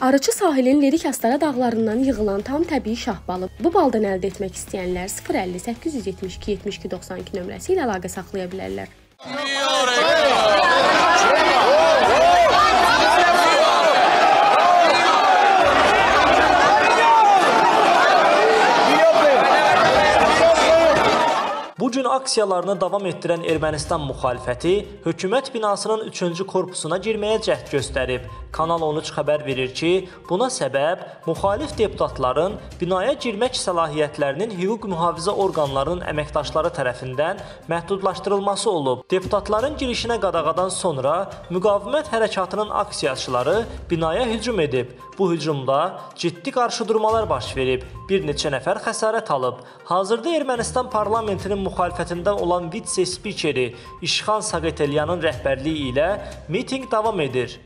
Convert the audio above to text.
Arıçı sahilin lirik Astara dağlarından yığılan tam təbii şah balı. Bu baldan əldə etmək istəyənlər 050 872 72 92 nömrəsi ilə əlaqə saxlaya bilərlər. Bu gün aksiyalarını davam etdirən Ermənistan müxalifəti hökumət binasının 3-cü korpusuna girməyə cəhd göstərib. Kanal 13 xəbər verir ki, buna səbəb müxalif deputatların binaya girmək səlahiyyətlərinin hüquq mühafizə orqanlarının əməkdaşları tərəfindən məhdudlaşdırılması olub. Deputatların girişinə qadağadan sonra müqavimət hərəkatının aksiyaçıları binaya hücum edib. Bu hücumda ciddi qarşıdurmalar baş verib. Bir neçə nəfər xəsarət alıb. Hazırda Ermənistan parlamentinin müxalifətində olan vitse-spikeri İşxan Saqetelyanın rəhbərliyi ilə mitinq davam edir.